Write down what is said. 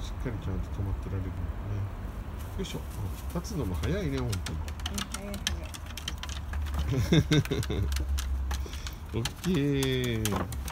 しっかりちゃんと止まってられるのね。よいしょ。立つのも早いね本当。にうん早い早い。オッケー。